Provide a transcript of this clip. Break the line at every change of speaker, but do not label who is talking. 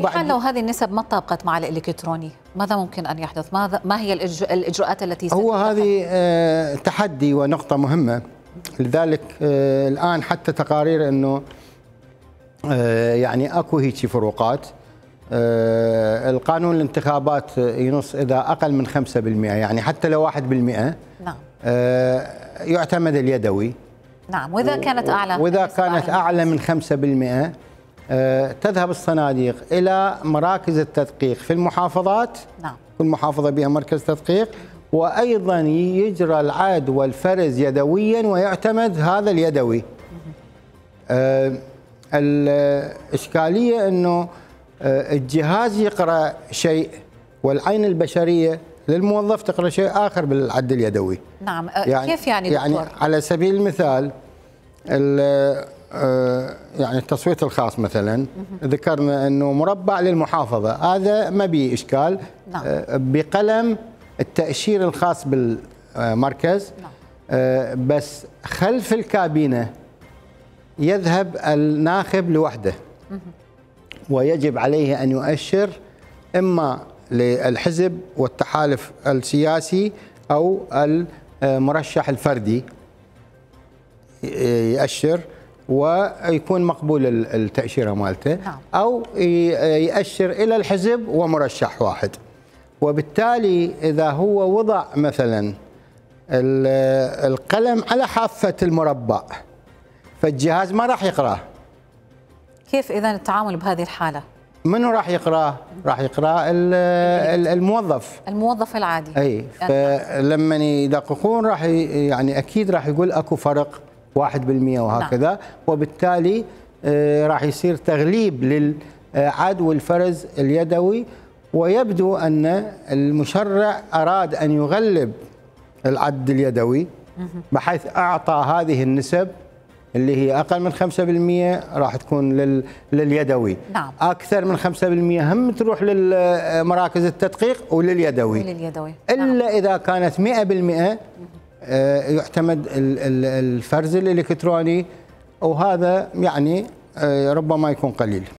وبعد
حال لو هذه النسب ما طابقت مع الإلكتروني ماذا ممكن أن يحدث؟ ماذا ما هي الإجراءات التي
هو؟ هذه آه، تحدي ونقطة مهمة. لذلك آه، الآن حتى تقارير أنه آه، يعني أكو هيك فروقات. آه، القانون الانتخابات ينص إذا أقل من 5% يعني حتى لو 1%
نعم.
آه، يعتمد اليدوي.
نعم وإذا كانت أعلى
وإذا
النسبة
كانت أعلى من 5% آه، تذهب الصناديق إلى مراكز التدقيق في المحافظات.
نعم.
كل محافظة بها مركز تدقيق. وأيضا يجرى العد والفرز يدويا ويعتمد هذا اليدوي. آه، الإشكالية أنه آه، الجهاز يقرأ شيء والعين البشرية للموظف تقرأ شيء آخر بالعد اليدوي.
نعم. يعني كيف يعني
يعني
دكتور؟
على سبيل المثال ال- آه، يعني التصويت الخاص مثلا ذكرنا إنه مربع للمحافظة. هذا ما به إشكال.
نعم.
آه، بقلم التأشير الخاص بالمركز.
نعم.
آه، بس خلف الكابينة يذهب الناخب لوحده. ويجب عليه أن يؤشر إما للحزب والتحالف السياسي أو المرشح الفردي يأشر ويكون مقبول ال- التأشيرة مالته
نعم.
أو ي- يأشر إلى الحزب ومرشح واحد وبالتالي إذا هو وضع مثلا ال- القلم على حافة المربع فالجهاز ما راح يقرأه
كيف إذا التعامل بهذه الحالة؟
منو راح يقرأه؟ راح يقراه ال- ال- الموظف
الموظف العادي
أي فلما يدققون راح يعني أكيد راح يقول أكو فرق 1% وهكذا
نعم.
وبالتالي آه، راح يصير تغليب للعد والفرز اليدوي ويبدو أن المشرع أراد أن يغلب العد اليدوي بحيث أعطى هذه النسب اللي هي أقل من 5% راح تكون لل لليدوي
نعم.
أكثر من 5% هم تروح للمراكز التدقيق ولليدوي
لليدوي نعم.
الا إذا كانت 100% آه، يعتمد ال- ال- الفرز الالكتروني وهذا يعني آه، ربما يكون قليل.